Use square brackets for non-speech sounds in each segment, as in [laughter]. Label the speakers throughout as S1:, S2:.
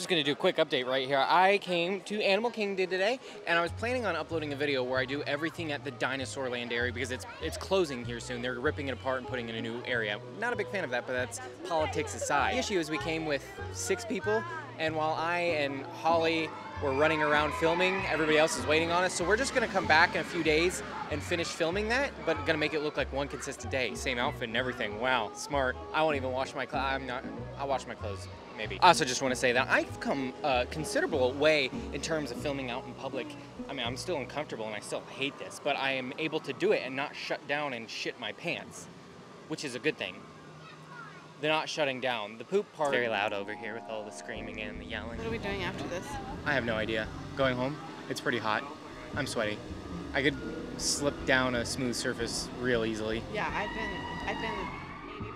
S1: just gonna do a quick update right here. I came to Animal Kingdom today, and I was planning on uploading a video where I do everything at the Dinosaur Land area because it's it's closing here soon. They're ripping it apart and putting in a new area. Not a big fan of that, but that's politics aside. The issue is we came with six people, and while I and Holly were running around filming, everybody else is waiting on us. So we're just gonna come back in a few days and finish filming that, but gonna make it look like one consistent day. Same outfit and everything. Wow, smart. I won't even wash my clothes. I'm not. I'll wash my clothes maybe. I also just want to say that I've come a considerable way in terms of filming out in public. I mean, I'm still uncomfortable and I still hate this, but I am able to do it and not shut down and shit my pants, which is a good thing. They're not shutting down. The poop part very loud over here with all the screaming and the yelling.
S2: What are we doing after this?
S1: I have no idea. Going home? It's pretty hot. I'm sweaty. I could slip down a smooth surface real easily.
S2: Yeah, I've been I've been 80%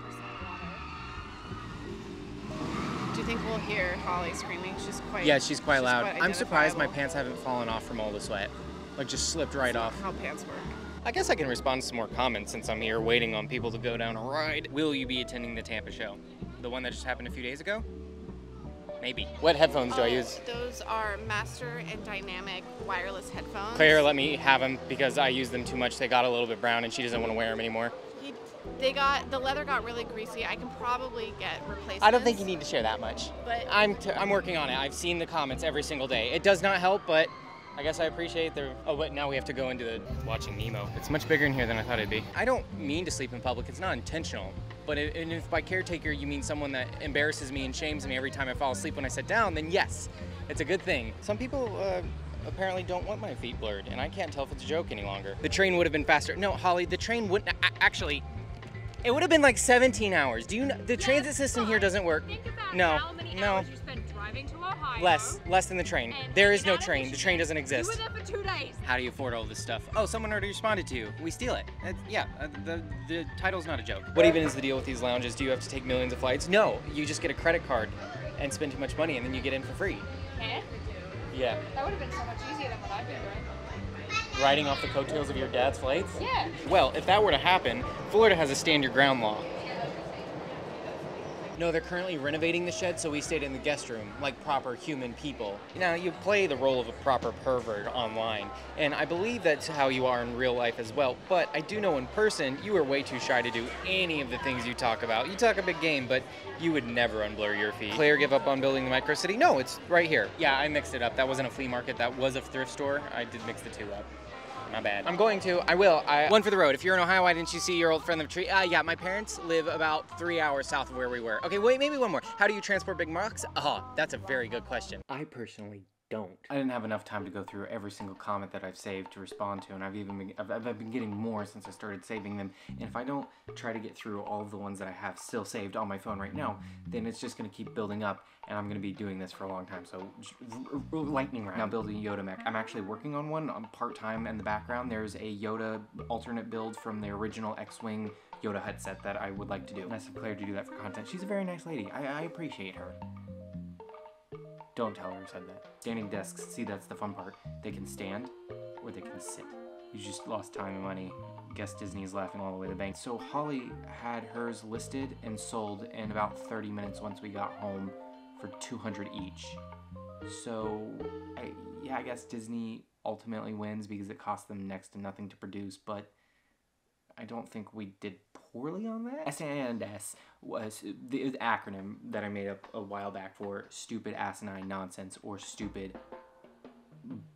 S2: water. Do you think we'll hear Holly screaming? She's quite
S1: Yeah, she's quite loud.
S2: quite
S1: I'm surprised my pants haven't fallen off from all the sweat. Like just slipped right off.
S2: How pants work.
S1: I guess I can respond to some more comments since I'm here waiting on people to go down a ride. Will you be attending the Tampa show? The one that just happened a few days ago? Maybe. What headphones do I
S2: Oh,
S1: use?
S2: Those are Master and Dynamic wireless headphones.
S1: Claire let me have them because I use them too much. They got a little bit brown and she doesn't want to wear them anymore.
S2: He, they got the leather got really greasy. I can probably get replacements.
S1: I don't think you need to share that much.
S2: But
S1: I'm, t- I'm working on it. I've seen the comments every single day. It does not help, but I guess I appreciate the. Oh, but now we have to go into the watching Nemo. It's much bigger in here than I thought it'd be. I don't mean to sleep in public. It's not intentional. But i and if by caretaker you mean someone that embarrasses me and shames me every time I fall asleep when I sit down, then yes, it's a good thing. Some people. Uh, Apparently don't want my feet blurred, and I can't tell if it's a joke any longer. The train would have been faster. No, Holly, the train wouldn't. actually, it would have been like 17 hours. Do you know the transit system here doesn't work?
S3: Think about
S1: No,
S3: how many
S1: no.
S3: Hours you spent driving to Ohio.
S1: Less, less than the train. There is no train. The train doesn't
S3: You
S1: exist.
S3: were there for two days.
S1: How do you afford all this stuff? Oh, someone already responded to you. We steal it. Uh, yeah, uh, the the title's not a joke. What even is the deal with these lounges? Do you have to take millions of flights? No, you just get a credit card and spend too much money, and then you get in for free.
S3: Yeah?
S1: Yeah,
S3: That would have been so much easier than what I've been doing.
S1: riding off the coattails of your dad's flights.
S3: Yeah.
S1: Well, if that were to happen, Florida has a stand your ground law. No, they're currently renovating the shed, so we stayed in the guest room like proper human people. Now, you play the role of a proper pervert online, and I believe that's how you are in real life as well. But I do know in person, you are way too shy to do any of the things you talk about. You talk a big game, but you would never unblur your feet. Claire give up on building the micro city? No, it's right here. Yeah, I mixed it up. That wasn't a flea market, that was a thrift store. I did mix the two up. My bad. I'm going to. I will. I, one for the road. If you're in Ohio, why didn't you see your old friend the tree? Uh, yeah, my parents live about three hours south of where we were. Okay, wait, maybe one more. How do you transport big rocks? Oh, that's a very good question. I personally don't. I didn't have enough time to go through every single comment that I've saved to respond to, and I've even been, I've, I've been getting more since I started saving them. And if I don't try to get through all of the ones that I have still saved on my phone right now, then it's just gonna keep building up, and I'm gonna be doing this for a long time. So, just r- r- lightning round. Now building Yoda mech. I'm actually working on one. Um, I'm part time in the background. There's a Yoda alternate build from the original X-wing Yoda hut set that I would like to do. And I asked Claire to do that for content. She's a very nice lady. I, I appreciate her. Don't tell her I said that. Standing desks, see that's the fun part. They can stand or they can sit. You just lost time and money. Guess Disney is laughing all the way to the bank. So Holly had hers listed and sold in about 30 minutes once we got home for 200 each. So I, yeah, I guess Disney ultimately wins because it cost them next to nothing to produce, but I don't think we did poorly on that. S&S was the acronym that I made up a while back for stupid asinine nonsense or stupid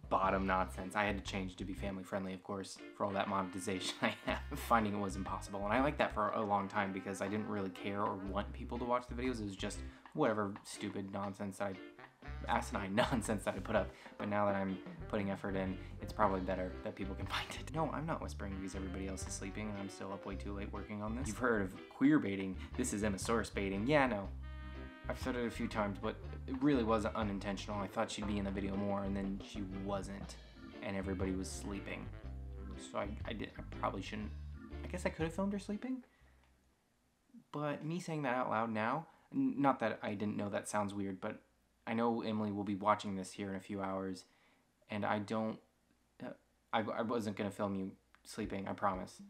S1: bottom nonsense. I had to change to be family friendly, of course, for all that monetization [laughs] I have. Finding it was impossible. And I liked that for a long time because I didn't really care or want people to watch the videos. It was just whatever stupid nonsense I asinine [laughs] nonsense that I put up. But now that I'm putting effort in, it's probably better that people can [laughs] find it. No, I'm not whispering because everybody else is sleeping and I'm still up way too late working on this. You've heard of queer baiting. This is Emmasaurus baiting. Yeah, no. I've said it a few times, but it really was unintentional. I thought she'd be in the video more and then she wasn't. And everybody was sleeping. So I, I did I probably shouldn't I guess I could have filmed her sleeping. But me saying that out loud now, not that I didn't know that sounds weird, but I know Emily will be watching this here in a few hours, and I don't. Uh, I, I wasn't gonna film you sleeping. I promise.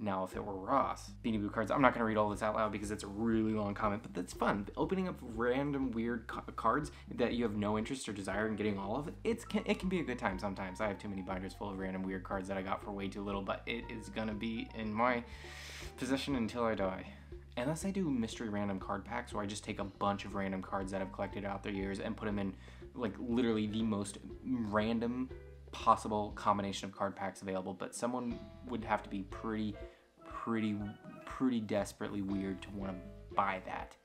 S1: Now, if it were Ross, Beanie Boo cards, I'm not to read all this out loud because it's a really long comment, but that's fun. Opening up random weird ca- cards that you have no interest or desire in getting all of it, it's can, it can be a good time sometimes. I have too many binders full of random weird cards that I got for way too little, but it is to be in my possession until I die. Unless I do mystery random card packs where I just take a bunch of random cards that I've collected out the years and put them in like literally the most random possible combination of card packs available, but someone would have to be pretty, pretty, pretty desperately weird to want to buy that.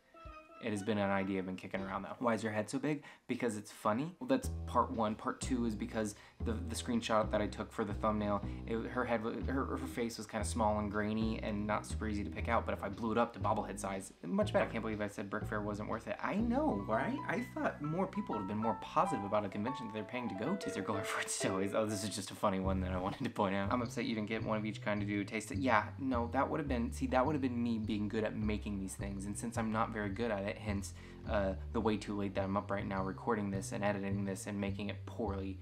S1: It has been an idea I've been kicking around though. Why is your head so big? Because it's funny. Well, that's part one. Part two is because the the screenshot that I took for the thumbnail, it, her head, her, her face was kind of small and grainy and not super easy to pick out. But if I blew it up to bobblehead size, much better. I can't believe I said BrickFair wasn't worth it. I know, right? I thought more people would have been more positive about a convention that they're paying to go to. Circular Fruit Toys. Oh, this is just a funny one that I wanted to point out. I'm upset you didn't get one of each kind to do taste it. Yeah, no, that would have been. See, that would have been me being good at making these things, and since I'm not very good at it, hence uh, the way too late that I'm up right now recording this and editing this and making it poorly.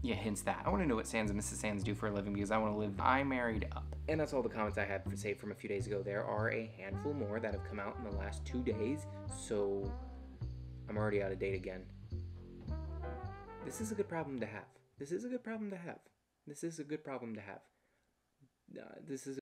S1: Yeah, hence that. I want to know what Sands and Mrs. Sands do for a living because I want to live. I married up. And that's all the comments I had for saved from a few days ago. There are a handful more that have come out in the last two days, so I'm already out of date again. This is a good problem to have. This is a good problem to have. This is a good problem to have. Uh, this is